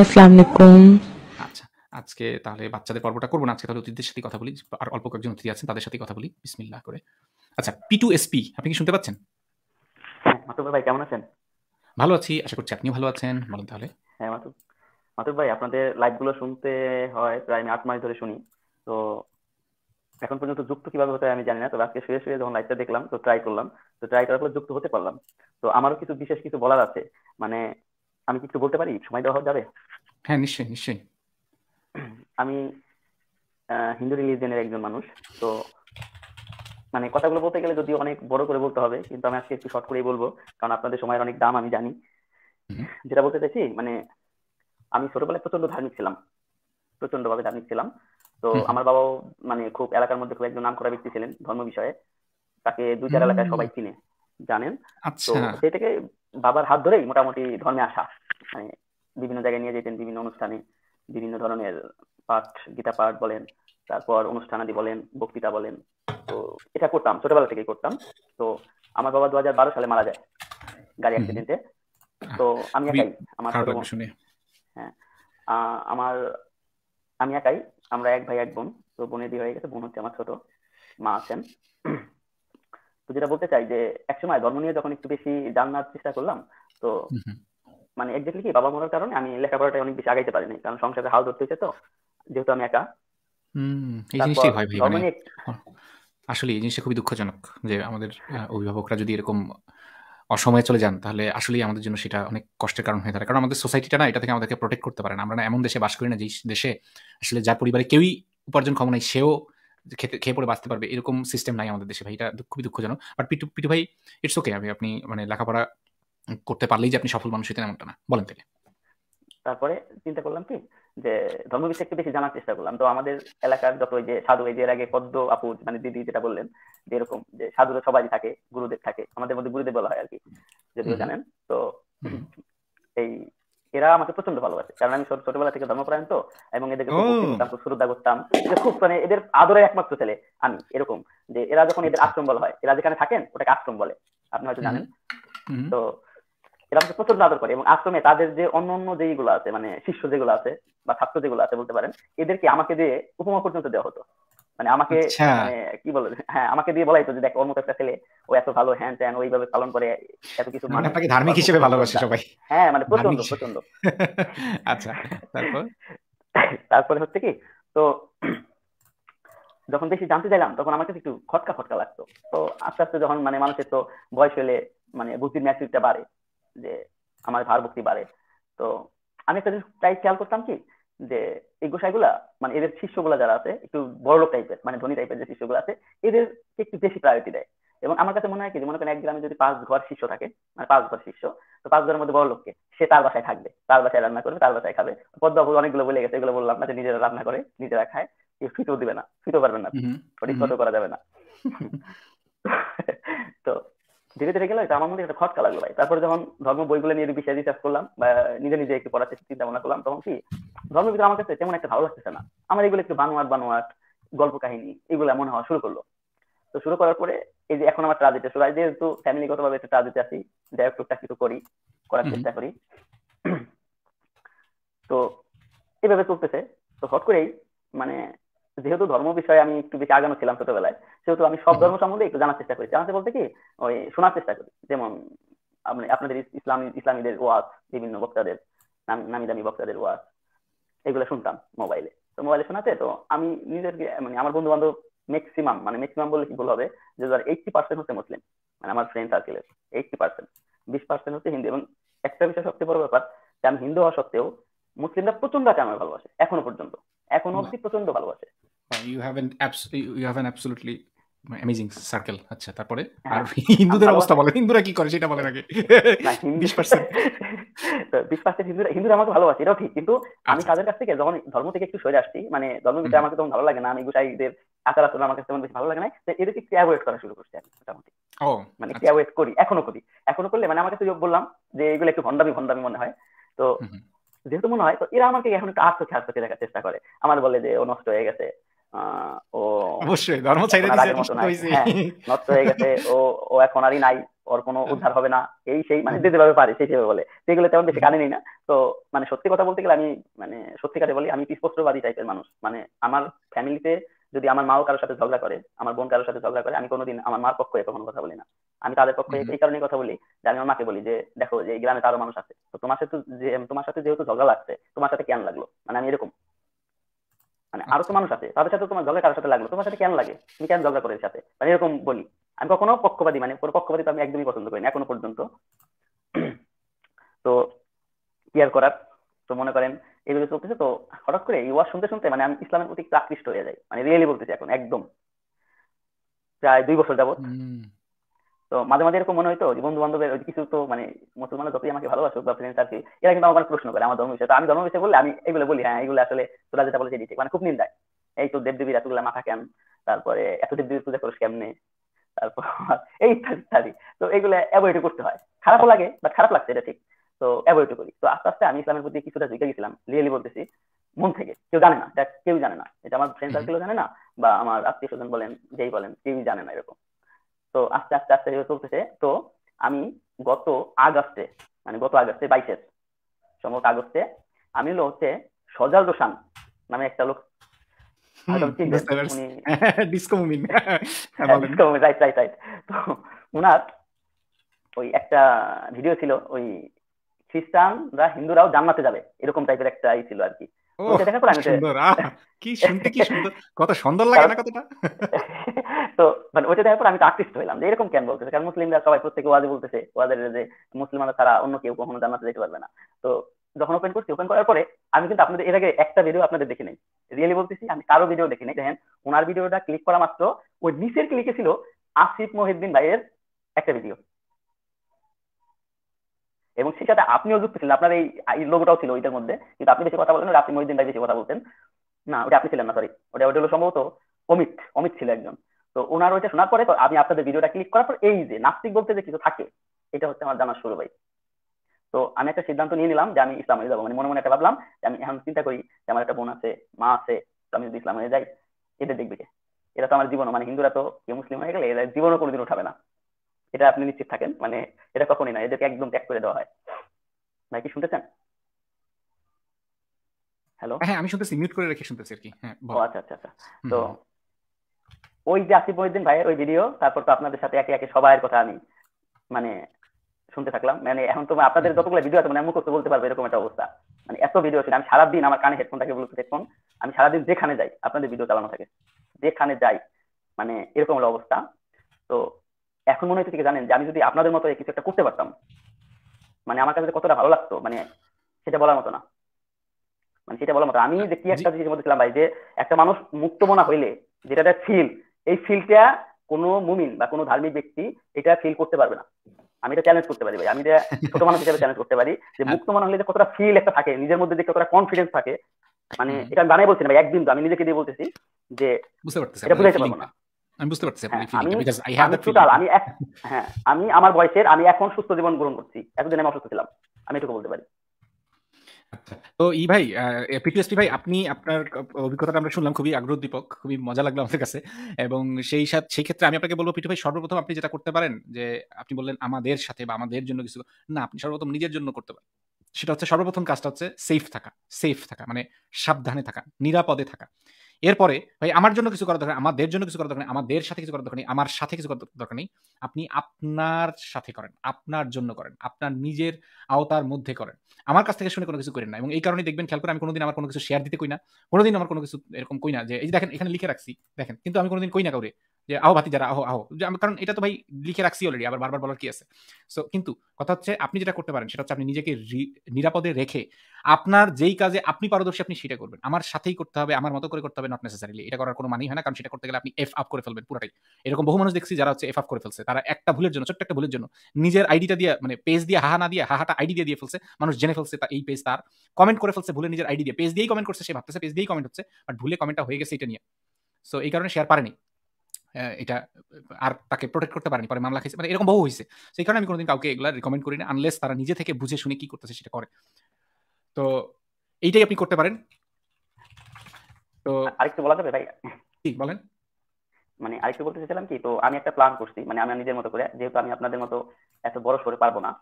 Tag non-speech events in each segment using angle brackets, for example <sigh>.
আসসালামু আলাইকুম। আচ্ছা আজকে তাহলে বাচ্চাদের পর্বটা করব না। আজকে তাহলে অতিথিদের সাথে কথা বলি। আর অল্প কয়েকজন অতিথি আছেন তাদের সাথে কথা বলি। বিসমিল্লাহ করে। আচ্ছা পি টু এসপি আপনি কি শুনতে পাচ্ছেন? হ্যাঁ মাতুব ভাই কেমন আছেন? ভালো আছি আশা করছি আপনিও ভালো আছেন। বলেন তাহলে। হ্যাঁ মাতুব মাতুব ভাই আপনাদের লাইভগুলো শুনতে হয় প্রায় আমি আট মাস ধরে শুনি। তো এখন পর্যন্ত যুক্ত কীভাবে হতে আমি জানি না তবে আজকে শুয়ে শুয়ে যখন লাইভটা দেখলাম তো ট্রাই করলাম। তো ট্রাই করার পর যুক্ত হতে পারলাম। তো আমারও কিছু বিশেষ কিছু বলার আছে। মানে আমি কি একটু বলতে পারি? সময় দেওয়া যাবে? হ্যাঁ নিশ্চয়ই নিশ্চয়ই। আমি হিন্দু রিলিজিয়নের একজন মানুষ তো মানে কথাগুলো বলতে গেলে যদিও অনেক বড় করে বলতে হবে কিন্তু আমি আজকে একটু শর্ট করেই বলব কারণ আপনাদের সময়ের অনেক দাম আমি জানি। যেটা বলতে চাইছি মানে আমি ছোটবেলায় প্রচণ্ড ধার্মিক ছিলাম প্রচণ্ড ভাবে ধার্মিক ছিলাম। তো আমার বাবাও মানে খুব এলাকার মধ্যে খুব একজন নাম করা ব্যক্তি ছিলেন ধর্ম বিষয়ে তাকে দুই চার এলাকায় সবাই চিনে জানেন। তো আচ্ছা সেই থেকে বাবার হাত ধরেই মোটামুটি ধর্মে আসা মানে বিভিন্ন জায়গায় নিয়ে যেতেন বিভিন্ন অনুষ্ঠানে বিভিন্ন ধরনের পাঠ গীতা পাঠ বলেন তারপর অনুষ্ঠানাদি বলেন বক্তৃতা বলেন। তো এটা করতাম ছোটবেলা থেকেই করতাম। তো আমার বাবা দু হাজার বারো সালে মারা যায় গাড়ি। অ্যাক্সিডেন্টে তো আমি একাই আমার আহ, আমার আমি একাই আমরা এক ভাই এক বোন। তো বোনের বিয়ে হয়ে গেছে বোন হচ্ছে আমার ছোট মা আছেন। তো যেটা বলতে চাই যে একসময় ধর্ম নিয়ে যখন একটু বেশি জানার চেষ্টা করলাম তো। মানে এক্স্যাক্টলি কি বাবা মরার কারণে আমি লেখাপড়াটা অনেক বেশি আগাইতে পারিনি কারণ সংসারে হাল ধরতে হয়েছে তো যেহেতু আমি একা। এই জিনিসটাই ভয় ভাই মানে আসলে এই জিনিসটা খুবই দুঃখজনক যে আমাদের অভিভাবকরা যদি এরকম অসময়ে চলে যান তাহলে আসলেই আমাদের জন্য সেটা অনেক কষ্টের কারণ হয়ে দাঁড়ায়। কারণ আমাদের সোসাইটিটা না এটা থেকে আমাদেরকে প্রোটেক্ট করতে পারে না। আমরা না এমন দেশে বাস করি না যে দেশে আসলে যার পরিবারে কেউই উপার্জন ক্ষমতা নাই সেও খেতে খেয়ে পড়ে বাঁচতে পারবে এরকম সিস্টেম নাই আমাদের দেশে ভাই এটা খুবই দুঃখজনক। বাট পিটু পিটু ভাই ইটস ওকে আমি আপনি মানে লেখাপড়া করতে পারলেই যে আপনি সফল মানুষ হইতেন এমনটা না। বলেন তাহলে তারপরে চিন্তা করলাম কি? যে ধর্ম বিষয়ে একটু বেশি জানার চেষ্টা করলাম। তো আমাদের এলাকার যত ওই যে সাধু এই যে এর আগে পদ্ম আপু মানে দিদি যেটা বললেন যে এরকম যে সাধুরা সবাই থাকে গুরুদেব থাকে আমাদের মধ্যে গুরুদেব বলা হয় আর কি যদিও জানেন। তো এই এরা আমাকে প্রচণ্ড ভালোবাসে। কারণ আমি ছোটবেলা থেকে ধর্মপরায়ণ তো এবং এদেরকে খুব শ্রদ্ধা করতাম। যে খুব মানে এদের আদরের একমাত্র ছেলে আমি এরকম। যে এরা যখন এদের আশ্রম বলা হয় এরা যেখানে থাকেন ওটাকে আশ্রম বলে। আপনি হয়তো জানেন। তো এরা আমাকে প্রচণ্ড আদর করে এবং আশ্রমে তাদের যে অন্য অন্য যেইগুলো আছে মানে শিষ্য যেগুলো আছে বা ছাত্র যেগুলো আছে বলতে পারেন এদেরকে আমাকে দিয়ে উপমা পর্যন্ত দেওয়া হতো। মানে আমাকে আচ্ছা। মানে কি বলে হ্যাঁ আমাকে দিয়ে বলাই তো যে দেখ ওর মতো একটা ছেলে ও এত ভালো হ্যান ত্যান ওইভাবে পালন করে এত কিছু মানে আপনাকে ধার্মিক হিসেবে ভালোবাসে সবাই। হ্যাঁ মানে প্রচণ্ড প্রচণ্ড। <laughs> আচ্ছা তারপর? তারপরে হচ্ছে কি তো যখন বেশি জানতে চাইলাম তখন আমার কাছে একটু খটকা খটকা লাগতো। তো আস্তে আস্তে যখন মানে মানুষের তো বয়স হলে মানে বুদ্ধির ম্যাচুরিটিটা বাড়ে যে আমার ভার ভক্তি বাড়ে। তো আমি একটা জিনিস প্রায় খেয়াল করতাম কি? যে এই গোসাইগুলা মানে এদের শিষ্যগুলা যারা আছে একটু বড় লোক টাইপের মানে ধনী টাইপের যে শিষ্যগুলো আছে এদেরকে একটু বেশি প্রায়োরিটি দেয়। এবং আমার কাছে মনে হয় কি? মনে করেন এক গ্রামে যদি পাঁচ ঘর শিষ্য থাকে মানে পাঁচ ঘর শিষ্য তো পাঁচ ঘরের মধ্যে বড় লোককে সে তার বাসায় থাকবে। তার বাসায় রান্না করবে তার বাসায় খাবে। পদ্মাবু অনেকগুলো বলে গেছে এগুলো বললাম না যে নিজেরা রান্না করে নিজেরা খায়। কেউ ফিতেও দিবে না ফিতেও পারবেন না। সঠিক। মতো করা যাবে না। <laughs> ধীরে ধীরে গেলে এটা আমার মধ্যে একটা খটকা লাগল ভাই। তারপরে যখন ধর্ম বইগুলো নিয়ে বিষয়ে রিসার্চ করলাম বা নিজে নিজে একটু পড়ার চেষ্টা চিন্তা ভাবনা করলাম তখন কি ধর্মের ভিতরে আমার কাছে তেমন একটা ভালো লাগতেছে না। আমার এগুলো একটু বানোয়াট বানোয়াট গল্প কাহিনী এগুলো মনে হওয়া শুরু করল। তো শুরু করার পরে এই যে এখন আমার ট্রাজেটে শুরু যেহেতু ফ্যামিলিগত ভাবে একটা ট্রাজেটে আছি যাই হোক কিছু করি করার চেষ্টা করি। তো এভাবে চলতেছে। তো হট করেই মানে যেহেতু ধর্ম বিষয়ে আমি একটু বেশি আগানো ছিলাম ছোটবেলায় সেহেতু আমি সব ধর্ম সম্বন্ধে একটু জানার চেষ্টা করি জানাতে বলতে কি ওই শোনার চেষ্টা করি। যেমন আপনি- আপনাদের ইস- ইসলামী ইসলামীদের ওয়াজ বিভিন্ন বক্তাদের নামি দামি বক্তাদের ওয়াজ এগুলো শুনতাম মোবাইলে। তো মোবাইলে শোনাতে তো আমি নিজের মানে আমার বন্ধু বান্ধব ম্যাক্সিমাম মানে ম্যাক্সিমাম বললে কি ভুল হবে যে ধর এইটটি পার্সেন্ট হচ্ছে মুসলিম মানে আমার ফ্রেন্ড সার্কেলের এইটটি পার্সেন্ট বিশ পার্সেন্ট হচ্ছে হিন্দু এবং একটা বিষয় সবচেয়ে বড় ব্যাপার যে আমি হিন্দু হওয়া সত্ত্বেও মুসলিমরা প্রচণ্ড আমাকে ভালোবাসে এখনও পর্যন্ত। এখনও অব্দি প্রচণ্ড ভালোবাসে। You have an you have an absolutely amazing circle আচ্ছা তারপরে? আর হ্যাঁ। হিন্দুদের অবস্থা বলে হিন্দুরা কি করে সেটা বলেন আগে? বিশ পার্সেন্ট বিশ পার্সেন্ট হিন্দুরা হিন্দুরা আমাকে ভালোবাসে এটাও ঠিক। কিন্তু আমি আচ্ছা। তাদের কাছ থেকে যখন ধর্ম থেকে একটু সরে আসছি মানে ধর্ম আমাকে তখন ভালো লাগে না আমি গুসাইদের আচার আচরণ আমার কাছে তেমন বেশি ভালো লাগে না এদেরকে একটু অ্যাভয়েড করা শুরু করছি আমি মোটামুটি। মানে একটু আচ্ছা। অ্যাভয়েড করি এখনও করি। এখনও করলে মানে আমার কাছে বললাম যে এগুলো একটু ভন্ডামি ভন্ডামি মনে হয়। তো। যেহেতু মনে হয় তো এরা আমাকে এখন একটু আত্মকে দেখার চেষ্টা করে। আমার বলে যে ও নষ্ট হয়ে গেছে। ও অবশ্যই ধর্ম আর দিছে নষ্ট হ্যাঁ, গেছে ও ও এখন আরই নাই ওর কোনো উদ্ধার হবে না এই সেই মানে যে যেভাবে পারে সেই সেভাবে বলে সেগুলো তেমন বেশি কানে নেই না তো মানে সত্যি কথা বলতে গেলে আমি মানে সত্যিকারে বলি আমি পিসপত্রবাদী টাইপের মানুষ মানে আমার ফ্যামিলিতে যদি আমার মাও কারোর সাথে ঝগড়া করে আমার বোন কারোর সাথে ঝগড়া করে আমি কোনোদিন আমার মার পক্ষে কখনো কথা বলি না। আমি তাদের পক্ষে এই কারণে কথা বলি। যে আমি আমার মাকে বলি যে দেখো যে এই গ্রামে তারও মানুষ আছে। তো তোমার সাথে যে তোমার সাথে যেহেতু ঝগড়া লাগছে তোমার সাথে কেন লাগল? মানে আমি এরকম। মানে আরও তো মানুষ আছে, তাদের সাথে তোমার ঝগড়া কারোর সাথে লাগল, তোমার সাথে কেন লাগে? তুমি কেন ঝগড়া করে সাথে? মানে এরকম বলি। আমি কখনো পক্ষপাতী মানে কোনো পক্ষপাতী তো আমি একদমই পছন্দ করি না, এখনও পর্যন্ত। তো কি আর করার? তো মনে করেন এইভাবে চলতেছে, তো হঠাৎ করে এই শুনতে শুনতে মানে আমি ইসলামের প্রতি আকৃষ্ট হয়ে যাই। মানে রিয়েলি বলতেছি এখন, একদম। প্রায় দুই বছর যাবত তো মাঝে মাঝে এরকম মনে হয়তো বন্ধু বান্ধবের কিছু তো মানে মুসলমানরা যতই আমাকে ভালোবাসুক বা ফ্রেন্ড সার্কেল এরা কিন্তু আমার প্রশ্ন করে, আমার ধর্ম বিষয়ে। তো আমি ধর্ম বিষয়ে বললে আমি এগুলো বলি হ্যাঁ এগুলো আসলে তোরা যেটা বলে সেটি মানে খুব নিন্দায় এই তো দেবদেবীর এতগুলো মাথা কেন? তারপরে এত দেবদেবীর পূজা করিস কেমনে? তারপর <laughs> এই ইত্যাদি ইত্যাদি। তো এগুলো অ্যাভয়েড করতে হয়। খারাপও লাগে বা খারাপ লাগছে, এটা ঠিক। তো অ্যাভয়েড করি। তো আস্তে আস্তে আমি ইসলামের প্রতি কিছুটা ঝুঁকে গেছিলাম রিয়েলি বলতেছি। মন থেকে। কেউ জানে না কেউ জানে না। এটা আমার ফ্রেন্ড সার্কেলও জানে না, বা আমার আত্মীয় স্বজন বলেন, যেই বলেন, কেউই জানে না এরকম। তো আস্তে আস্তে আস্তে চলতেছে। তো আমি গত আগস্টে মানে গত আগস্টে বাইশের সম্ভবত আগস্টে আমি হলো হচ্ছে সজাল রোশান নামে একটা লোক। <laughs> <laughs> উনার ওই একটা ভিডিও ছিল ওই খ্রিস্টানরা হিন্দুরাও জান্নাতে যাবে এরকম টাইপের একটা ই ছিল আর কি। কি শুনতে কি সুন্দর। কত সুন্দর লাগে না কথাটা <laughs> তো মানে ওইটা দেখার পর আমি তো আকৃষ্ট হইলাম যে এরকম কেন বলতেছে? কারণ মুসলিমরা সবাই প্রত্যেকে ওয়াজে বলতেছে যে ছাড়া অন্য কেউ কখনো জান্নাতে যেতে পারবে না। তো যখন ওপেন করছি ওপেন করার পরে আমি কিন্তু আপনাদের এর আগে একটা ভিডিও আপনাদের দেখি নাই। রিয়েলি বলতেছি আমি কারও ভিডিও দেখি নাই। দেখেন ওনার ভিডিওটা ক্লিক করা মাত্র ওই নিচের ক্লিকে ছিল আসিফ মহিদ্দিন ভাইয়ের একটা ভিডিও এবং সেই সাথে আপনিও যুক্ত ছিলেন, আপনার এই লোগোটাও ছিল ওইটার মধ্যে। কিন্তু আপনি বেশি কথা বলেন আপনি মহিদ্দিন ভাই বেশি কথা বলতেন। না, ওটা আপনি ছিলেন না সরি ওটা ওটা হলো সম্ভবত অমিত অমিত ছিল একজন। তো ওনার ওইটা শোনার পরে আমি আপনাদের ভিডিওটা ক্লিক করার পর এই যে নাস্তিক বলতে যে কিছু থাকে, এটা হচ্ছে আমার জানার শুরু ভাই। তো আমি একটা সিদ্ধান্ত নিয়ে নিলাম যে আমি ইসলাম হয়ে যাব। মানে মনে মনে একটা ভাবলাম যে আমি এখন চিন্তা করি যে আমার একটা বোন আছে, মা আছে আমি যদি ইসলাম হয়ে যাই, এদের দেখবে এটা তো আমার জীবন মানে হিন্দুরা তো কেউ মুসলিম হয়ে গেলে এরা জীবনও কোনোদিন উঠাবে না। এটা আপনি নিশ্চিত থাকেন মানে এটা কখনই না এদেরকে একদম ত্যাগ করে দেওয়া হয়। ভাই কি শুনতেছেন? হ্যালো হ্যাঁ আমি শুনতেছি মিউট করে রেখে শুনতেছি আর কি। হ্যাঁ আচ্ছা আচ্ছা আচ্ছা। তো ওই যে আসিফ মহিউদ্দিন ভাইয়ের ওই ভিডিও তারপর তো আপনাদের সাথে একে একে সবাইয়ের কথা আমি মানে শুনতে থাকলাম। মানে এখন তো আপনাদের যতগুলো ভিডিও আছে মানে আমি মুখস্থ বলতে পারব এরকম একটা অবস্থা। মানে এত ভিডিও ছিল আমি সারাদিন আমার কানে হেডফোন থাকে বলতে হেডফোন আমি সারাদিন যেখানে যাই আপনাদের ভিডিও চালানো থাকে। যেখানে যাই মানে এরকম হলো অবস্থা। তো এখন মনে হচ্ছে জানেন যে আমি যদি আপনাদের মতো কিছু একটা করতে পারতাম মানে আমার কাছে কতটা ভালো লাগতো মানে সেটা বলার মতো না। মানে সেটা বলার মতো আমি যে কি একটা জিনিসের মধ্যে ছিলাম ভাই যে একটা মানুষ মুক্ত মনা হইলে যেটা ফিল এই ফিলটা কোনো মুমিন বা কোনো ধার্মিক ব্যক্তি এটা ফিল করতে পারবে না। আমি এটা চ্যালেঞ্জ করতে পারি ভাই। আমি এটা ছোট মানুষ হিসেবে চ্যালেঞ্জ করতে পারি যে হ্যাঁ। মুক্ত মনে হলে যে কতটা ফিল একটা থাকে নিজের মধ্যে যে কতটা কনফিডেন্স থাকে মানে এটা আমি বানাই বলছি না ভাই একদিন তো আমি নিজেকে দিয়ে বলতেছি যে এটা বুঝাইতে পারব না। আমি বুঝতে পারছি আমি হ্যাঁ আমি আমার বয়সের আমি এখন সুস্থ জীবন গ্রহণ করছি। এতদিন আমি অসুস্থ ছিলাম। আমি এটুকু বলতে পারি। আচ্ছা, তো ই ভাই পিটিএসটি ভাই আপনি আপনার অভিজ্ঞতাটা আমরা শুনলাম খুবই আগ্রহদীপক খুবই মজা লাগল আমাদের কাছে। এবং সেই সাথে সেই ক্ষেত্রে আমি আপনাকে বলব পিটু ভাই সর্বপ্রথম আপনি যেটা করতে পারেন যে আপনি বললেন আমাদের সাথে বা আমাদের জন্য কিছু না আপনি সর্বপ্রথম নিজের জন্য করতে পারেন। সেটা হচ্ছে সর্বপ্রথম কাজটা হচ্ছে সেফ থাকা সেফ থাকা মানে সাবধানে থাকা নিরাপদে থাকা। এরপরে, ভাই, আমার জন্য কিছু করার দরকার আমাদের জন্য কিছু করার দরকার নেই, আমাদের সাথে কিছু করার দরকার নেই, আমার সাথে কিছু করার দরকার নেই, আপনি আপনার সাথে করেন, আপনার জন্য করেন, আপনার নিজের আওতার মধ্যে করেন। আমার কাছ থেকে শুনে কোনো কিছু করেন না এবং এই কারণে দেখবেন, খেয়াল করে আমি কোনোদিন আমার কোনো কিছু শেয়ার দিতে কই না, কোনোদিন আমার কোনো কিছু এরকম কই না যে, এই দেখেন, এখানে লিখে রাখছি, দেখেন, কিন্তু আমি কোনোদিন কই না কাউরে যে, আহ ভাতি যারা, আহো আহো। কারণ এটা তো ভাই লিখে রাখছি অলরেডি আবার বারবার বলার কি আছে? সো কিন্তু কথা হচ্ছে, আপনি যেটা করতে পারেন, সেটা হচ্ছে আপনি নিজেকে নিরাপদে রেখে আপনার যেই কাজে আপনি পারদর্শী আপনি সেটা করবেন। আমার সাথেই করতে হবে, আমার মতো করে করতে হবে নট নেসেসারিলি এটা করার কোনো মানেই হয় না, কারণ সেটা করতে গেলে আপনি এফ আপ করে ফেলবেন পুরোটাই। এরকম বহু মানুষ দেখছি যারা হচ্ছে এফ আপ করে ফেলছে। তারা একটা ভুলের জন্য, ছোট্ট একটা ভুলের জন্য, নিজের আইডিটা দিয়ে মানে পেজ দিয়ে, হাহা না দিয়ে, হাহাটা আইডি দিয়ে দিয়ে ফেলছে। মানুষ জেনে ফেলছে এই পেজ তার। কমেন্ট করে ফেলছে ভুলে নিজের আইডি দিয়ে। পেজ দিয়েই কমেন্ট করছে, সে ভাবতেছে পেজ দিয়েই কমেন্ট হচ্ছে বাট ভুলে কমেন্টটা হয়ে গেছে এটা নিয়ে। সো এই কারণে শেয়ার পারেনি। এটা, আর তাকে প্রোটেক্ট করতে পারেনি। পরে মামলা খাইছে মানে এরকম বহু হয়েছে সেই কারণে আমি কোনোদিন কাউকে এগুলো রিকমেন্ড করি না আনলেস তারা নিজে থেকে বুঝে শুনে কি করতেছে সেটা করে। তো, এইটাই আপনি করতে পারেন। তো আরেকটু বলা যাবে ভাই? কি বলেন। মানে আরেকটু বলতে চাইছিলাম কি তো আমি একটা প্ল্যান করছি মানে আমি নিজের মতো করে যেহেতু আমি আপনাদের মতো এত বড় সরে পারব না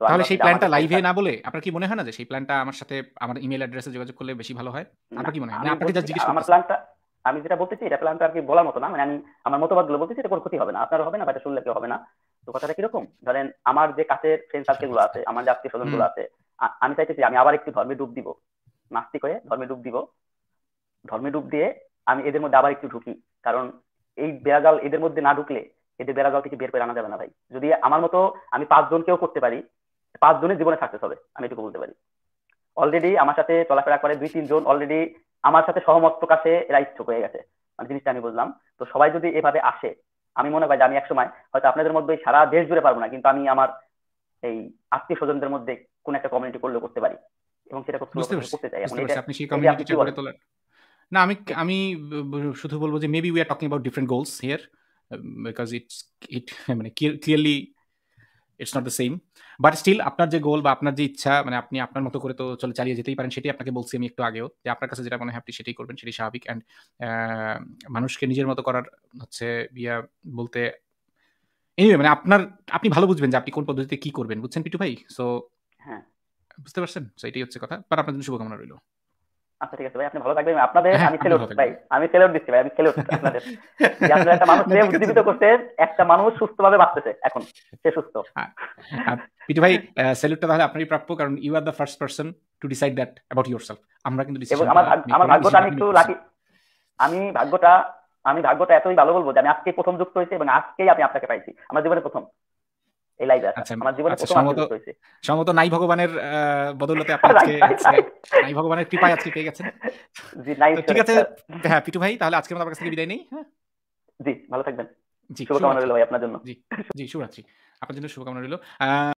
তাহলে সেই প্ল্যানটা লাইভে না বলে আপনার কি মনে হয় না যে সেই প্ল্যানটা আমার সাথে আমার ইমেল অ্যাড্রেসে যোগাযোগ করলে বেশি ভালো হয়? আপনার কি মনে হয়? আপনাকে যা জিজ্ঞেস আমার প্ল্যানটা আমি যেটা বলতেছি এটা প্ল্যানটা আর কি বলার মতো না মানে আমি আমার মতবাদগুলো বলতেছি এটা কোনো ক্ষতি হবে না। আপনার হবে না বা এটা শুনলে কেউ হবে না। তো কথাটা কীরকম? ধরেন আমার যে কাছের ফ্রেন্ড সার্কেলগুলো আছে আমার যে আত্মীয় স্বজনগুলো আছে আমি চাইতেছি আমি আবার একটু ধর্মে ডুব দিব। নাস্তিক হয়ে ধর্মে ডুব দিব। ধর্মে রূপ দিয়ে আমি এদের মধ্যে আবার একটু ঢুকি। কারণ এই বেড়াজাল এদের মধ্যে না ঢুকলে এদের বেড়াজাল থেকে বের করে আনা যাবে না ভাই। যদি আমার মতো আমি পাঁচজনকেও করতে পারি পাঁচজনের জীবনে সাকসেস হবে আমি এটুকু বলতে পারি। অলরেডি আমার সাথে চলাফেরা করে দুই তিনজন অলরেডি আমার সাথে সহমত প্রকাশে এরা ইচ্ছুক হয়ে গেছে। মানে জিনিসটা আমি বুঝলাম। তো সবাই যদি এভাবে আসে আমি মনে করি যে আমি একসময় হয়তো আপনাদের মধ্যে সারা দেশ জুড়ে পারব না কিন্তু আমি আমার এই আত্মীয় স্বজনদের মধ্যে কোন একটা কমিউনিটি করলে করতে পারি। এবং সেটা করতে চাই। আপনি সেই তোলেন? না আমি আমি শুধু বলব যে maybe we are talking about different goals here because it's it মানে clearly it's not the same but still আপনার যে গোল বা আপনার যে ইচ্ছা মানে আপনি আপনার মতো করে তো চলে চালিয়ে যেতেই পারেন সেটাই আপনাকে বলছি আমি একটু আগেও যে আপনার কাছে যেটা মনে হয় আপনি সেটাই করবেন সেটাই স্বাভাবিক। অ্যান্ড মানুষকে নিজের মতো করার হচ্ছে ইয়া বলতে এনিওয়ে মানে আপনার আপনি ভালো বুঝবেন যে আপনি কোন পদ্ধতিতে কি করবেন বুঝছেন পিটু ভাই? সো হ্যাঁ। বুঝতে পারছেন? সো এটাই হচ্ছে কথা। বাট আপনার জন্য শুভকামনা রইল। আচ্ছা ঠিক আছে ভাই আপনি ভালো থাকবেন। আপনাদের হ্যাঁ, আমি সেলুট ভাই আমি সেলুট দিচ্ছি ভাই আমি সেলুট আপনাদের। <laughs> আপনারা একটা করতে একটা মানুষ সুস্থভাবে বাঁচতেছে এখন সে সুস্থ। পিটু ভাই সেলুটটা তাহলে আপনারই প্রাপ্য কারণ you are the first person to decide that about yourself আমরা কিন্তু আমার আমার ভাগ্যটা আমি একটু লাকি আমি ভাগ্যটা আমি ভাগ্যটা এতই ভালো বলব যে আমি আজকে প্রথম যুক্ত হয়েছে এবং আজকেই আমি আপনাকে পাইছি। আমার জীবনে প্রথম। এই লাইভে আসা আমার জীবনে আচ্ছা, হয়েছে। সম্ভবত নাই ভগবানের বদলতে আপনি <laughs> আজকে নাই ভগবানের কৃপায় আজকে পেয়ে গেছেন। জি নাই ঠিক আছে হ্যাঁ পিটু ভাই তাহলে আজকে আমার কাছ থেকে বিদায় নেই হ্যাঁ? জি ভালো থাকবেন। জি শুভকামনা রইল ভাই আপনার জন্য। জি জি শুভরাত্রি। আপনার জন্য শুভকামনা রইল।